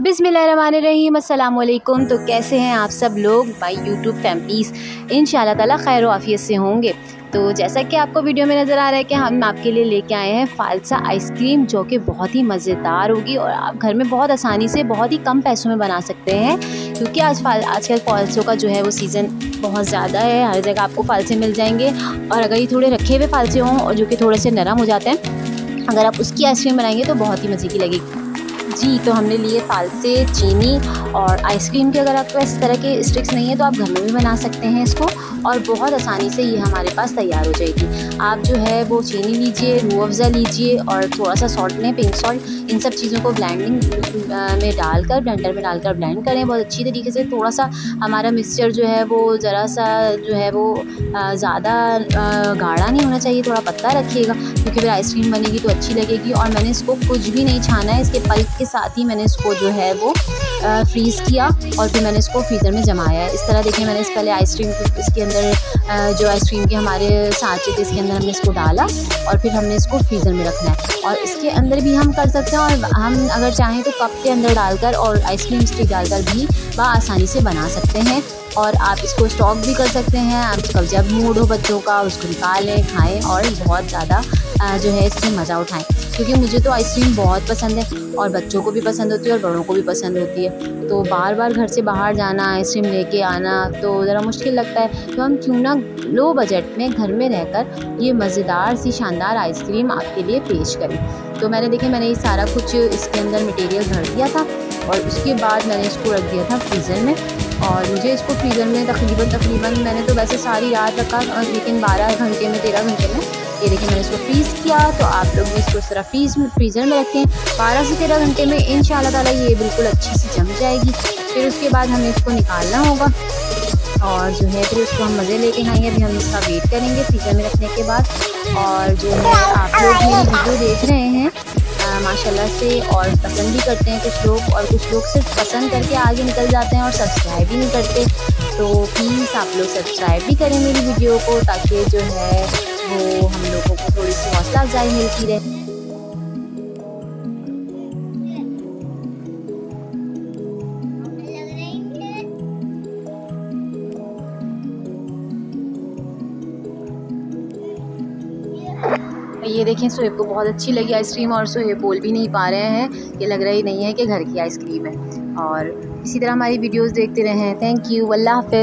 बिसमीम तो कैसे हैं आप सब लोग? माई यूट्यूब फैमिलीज़ इन ताला खैर वाफ़ियत से होंगे। तो जैसा कि आपको वीडियो में नज़र आ रहा है कि हम आपके लिए लेके आए हैं फ़ालसा आइसक्रीम, जो कि बहुत ही मज़ेदार होगी और आप घर में बहुत आसानी से बहुत ही कम पैसों में बना सकते हैं, क्योंकि आज फाल, आजकल फ़ालसों का जो है वो सीज़न बहुत ज़्यादा है। हर जगह आपको फ़ालसे मिल जाएँगे और अगर ये थोड़े रखे हुए फ़ालसे हों और जो कि थोड़े से नरम हो जाते हैं, अगर आप उसकी आइसक्रीम बनाएँगे तो बहुत ही मज़े की लगेगी। जी तो हमने लिए फालसे चीनी और आइसक्रीम के अगर आपके इस तरह के स्टिक्स नहीं है तो आप घर में भी बना सकते हैं इसको और बहुत आसानी से ये हमारे पास तैयार हो जाएगी। आप जो है वो चीनी लीजिए रू अफ़ज़ा लीजिए और थोड़ा सा सॉल्ट लें पिंक सॉल्ट इन सब चीज़ों को ब्लैंडिंग में डालकर ब्लेंडर में डालकर ब्लेंड करें बहुत अच्छी तरीके से। थोड़ा सा हमारा मिक्सचर जो है वो ज़रा सा जो है वो ज़्यादा गाढ़ा नहीं होना चाहिए, थोड़ा पतला रखिएगा, क्योंकि फिर आइसक्रीम बनेगी तो अच्छी लगेगी और मैंने इसको कुछ भी नहीं छाना है, इसके पल्प के साथ ही मैंने इसको जो है वो फ्रीज़ किया और फिर मैंने इसको फ्रीज़र में जमाया। इस तरह देखिए मैंने इस पहले आइसक्रीम इसके अंदर जो आइसक्रीम के हमारे साँचे थे, इसके अंदर हमने इसको डाला और फिर हमने इसको फ्रीज़र में रखना है। और इसके अंदर भी हम कर सकते हैं और हम अगर चाहें तो कप के अंदर डालकर और आइसक्रीम स्टिक डालकर भी आसानी से बना सकते हैं। और आप इसको स्टॉक भी कर सकते हैं। आप जब मूड हो बच्चों का, उसको निकालें, खाएँ और बहुत ज़्यादा जो है इससे मज़ा उठाएँ। क्योंकि मुझे तो आइसक्रीम बहुत पसंद है और बच्चों को भी पसंद होती है और बड़ों को भी पसंद होती है। तो बार बार घर से बाहर जाना, आइसक्रीम लेके आना तो ज़रा मुश्किल लगता है। तो हम क्यों ना लो बजट में घर में रहकर ये मज़ेदार सी शानदार आइसक्रीम आपके लिए पेश करें। तो मैंने देखे मैंने ये सारा कुछ इसके अंदर मटेरियल भर दिया था। और उसके बाद मैंने इसको रख दिया था फ्रीज़र में। और मुझे इसको फ्रीज़र में तकरीबन तकरीबन मैंने तो वैसे सारी रात रखा लेकिन बारह घंटे में, तेरह घंटे में ये देखिए मैंने इसको फ्रीज़ किया तो आप लोग भी इसको इस तरह फ्रीज फ्रीज़र में रखें। बारह से तेरह घंटे में इन ताला ये बिल्कुल अच्छी सी जम जाएगी। फिर उसके बाद हमें इसको निकालना होगा। और जो है, फिर उसको हम मज़े लेके खाएँगे अभी हम इसका वेट करेंगे फ्रीज़र में रखने के बाद। और जो है, आप लोग मेरी वीडियो देख रहे हैं। माशाल्लाह से और पसंद भी करते हैं कुछ लोग और कुछ लोग सिर्फ़ पसंद करके आगे निकल जाते हैं और सब्सक्राइब भी नहीं करते। तो प्लीज़ आप लोग सब्सक्राइब भी करें मेरी वीडियो को ताकि जो है वो हम लोगों को थोड़ी सी हौसला अफजाई मिलती रहे। ये देखें, सोहेब को बहुत अच्छी लगी आइसक्रीम और सोहेब बोल भी नहीं पा रहे हैं ये लग रहा ही नहीं है कि घर की आइसक्रीम है। और इसी तरह हमारी वीडियोस देखते रहें। Thank you Allah half